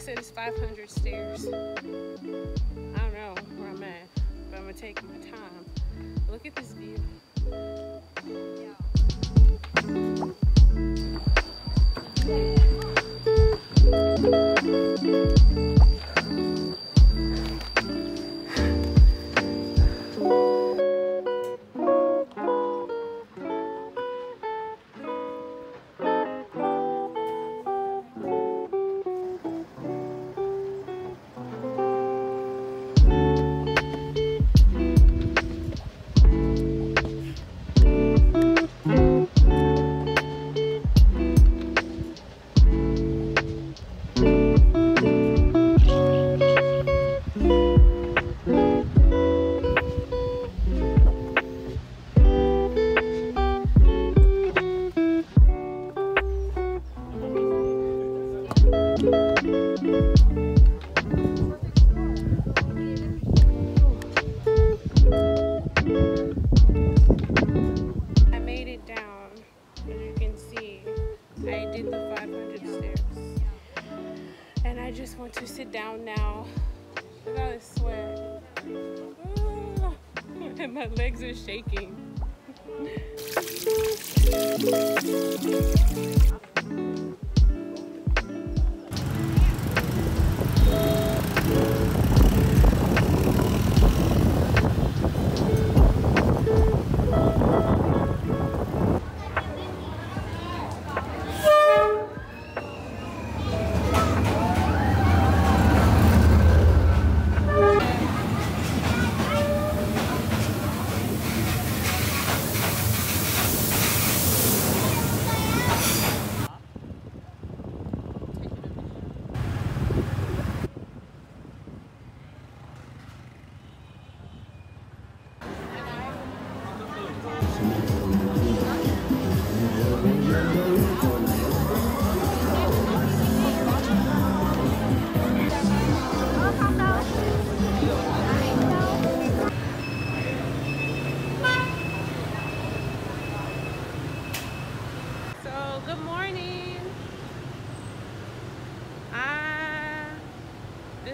said it's 500 stairs. I don't know where I'm at, but I'm gonna take my time. Look at this shaking.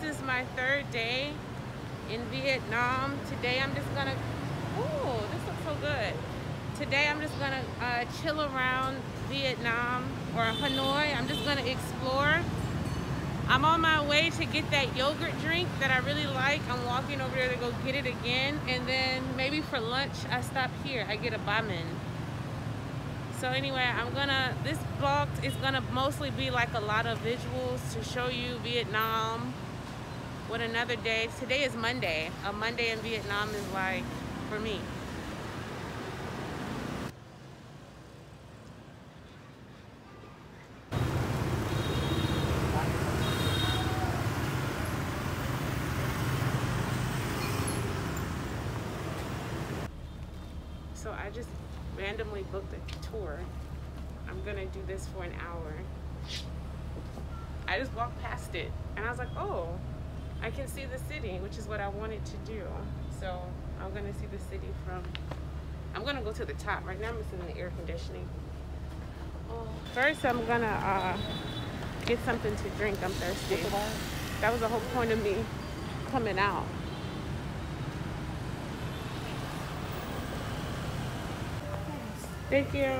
This is my third day in Vietnam. Today I'm just gonna, oh, this looks so good. Today I'm just gonna uh, chill around Vietnam or Hanoi. I'm just gonna explore. I'm on my way to get that yogurt drink that I really like. I'm walking over there to go get it again. And then maybe for lunch, I stop here. I get a banh mi. So anyway, I'm gonna, this vlog is gonna mostly be like a lot of visuals to show you Vietnam. What another day, today is Monday. A Monday in Vietnam is like, for me. So I just randomly booked a tour. I'm gonna do this for an hour. I just walked past it and I was like, oh, I can see the city, which is what I wanted to do. So I'm gonna see the city from, I'm gonna go to the top. Right now I'm missing in the air conditioning. Oh. First I'm gonna uh, get something to drink, I'm thirsty. That was the whole point of me coming out. Thank you.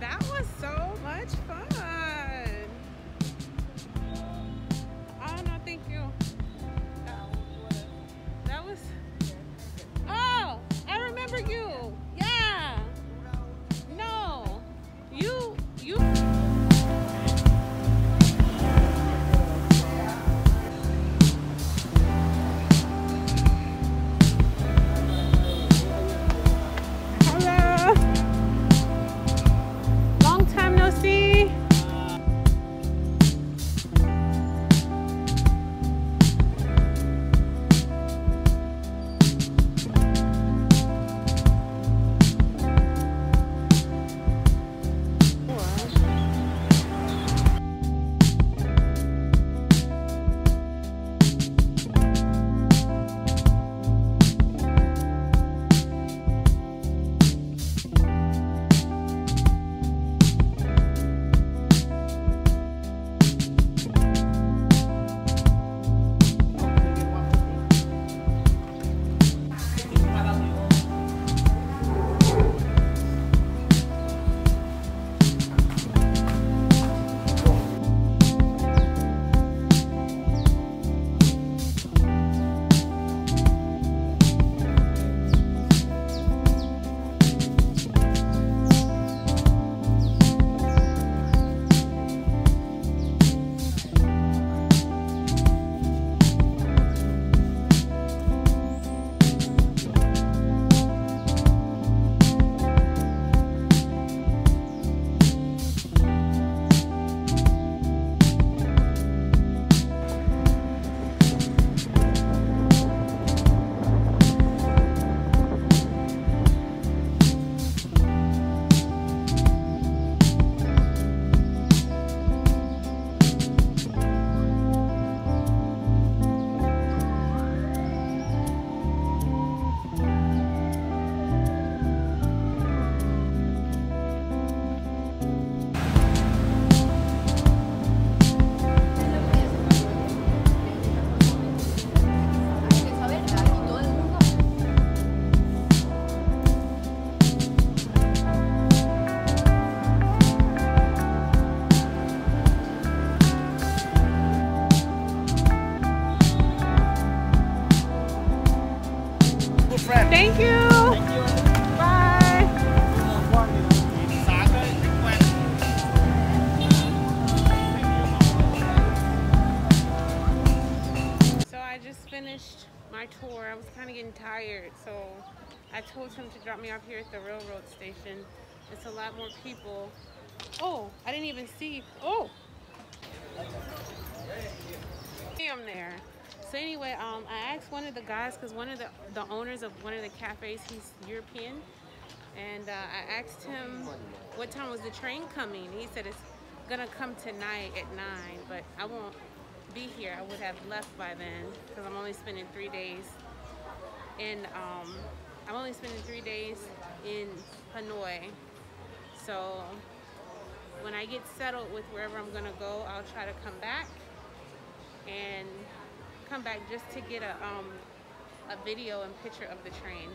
That was so much fun. Thank you. Bye. So I just finished my tour. I was kind of getting tired, so I told him to drop me off here at the railroad station. It's a lot more people. Oh, I didn't even see. Oh, I'm there. So anyway, um, I asked one of the guys because one of the the owners of one of the cafes, he's European, and uh, I asked him what time was the train coming. He said it's gonna come tonight at nine, but I won't be here. I would have left by then because I'm only spending three days in. Um, I'm only spending three days in Hanoi, so when I get settled with wherever I'm gonna go, I'll try to come back and come back just to get a um, a video and picture of the train.